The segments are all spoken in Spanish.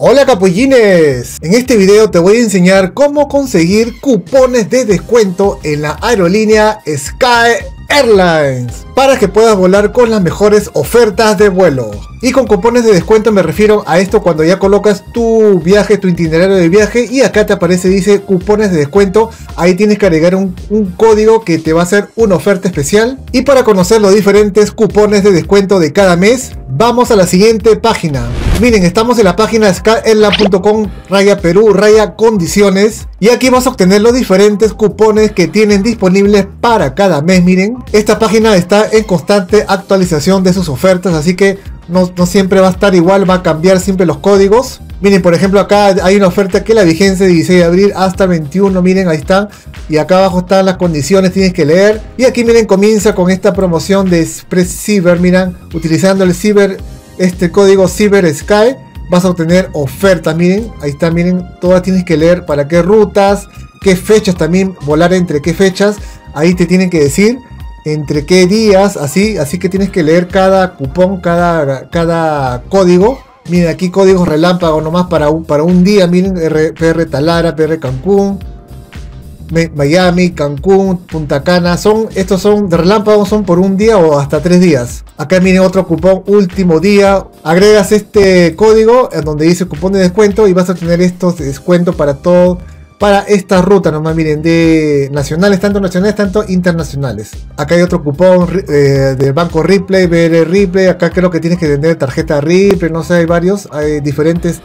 Hola capullines, en este video te voy a enseñar cómo conseguir cupones de descuento en la aerolínea Sky Airlines para que puedas volar con las mejores ofertas de vuelo. Y con cupones de descuento me refiero a esto cuando ya colocas tu viaje, tu itinerario de viaje y acá te aparece dice cupones de descuento. Ahí tienes que agregar un, código que te va a hacer una oferta especial. Y para conocer los diferentes cupones de descuento de cada mes, vamos a la siguiente página. Miren, estamos en la página skyella.com raya Perú raya condiciones y aquí vas a obtener los diferentes cupones que tienen disponibles para cada mes. Miren, esta página está en constante actualización de sus ofertas, así que no, siempre va a estar igual, va a cambiar siempre los códigos. Miren, por ejemplo, acá hay una oferta que la vigencia de 16 de abril hasta 21. Miren, ahí está. Y acá abajo están las condiciones, tienes que leer. Y aquí, miren, comienza con esta promoción de Express Cyber. Miren, utilizando el Cyber este código Cyber Sky vas a obtener oferta. Miren, ahí está, miren, todas tienes que leer para qué rutas, qué fechas también, volar entre qué fechas. Ahí te tienen que decir entre qué días, así, así que tienes que leer cada cupón, cada, cada código. Miren, aquí códigos relámpago nomás para un, para un día. Miren, PR Talara, PR Cancún, Miami, Cancún, Punta Cana, son, estos son de relámpago, son por un día o hasta tres días. Acá viene otro cupón, último día. Agregas este código en donde dice cupón de descuento y vas a tener estos descuentos para todo, para esta ruta nomás, miren, de nacionales, tanto nacionales, tanto internacionales. Acá hay otro cupón eh, del banco Ripley, BR Ripley, acá creo que tienes que tener tarjeta Ripley, no sé, hay varios, hay diferentes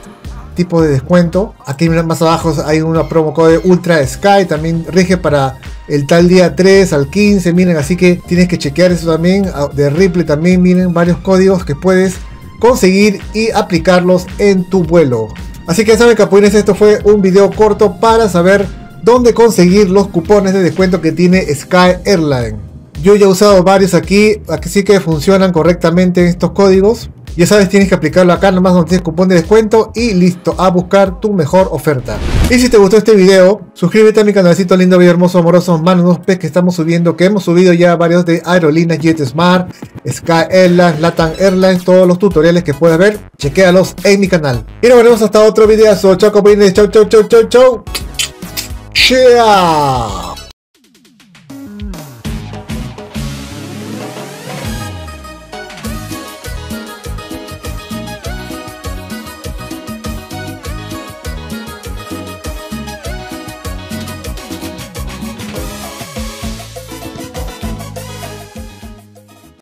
tipo de descuento. Aquí más abajo hay una promo code Ultra Sky, también rige para el tal día 3 al 15, miren, así que tienes que chequear eso también. De Ripley también, miren, varios códigos que puedes conseguir y aplicarlos en tu vuelo. Así que saben capulines, esto fue un video corto para saber dónde conseguir los cupones de descuento que tiene Sky Airline. Yo ya he usado varios aquí, así que funcionan correctamente estos códigos. Ya sabes, tienes que aplicarlo acá nomás donde tienes cupón de descuento y listo, a buscar tu mejor oferta. Y si te gustó este video, suscríbete a mi canalcito lindo, bello, hermoso, amoroso, manos pez que estamos subiendo, que hemos subido ya varios de aerolíneas JetSmart, Sky Airlines, Latam Airlines, todos los tutoriales que puedes ver, chequéalos en mi canal. Y nos veremos hasta otro video. Chao, chau, chau, chau, chau. Chao.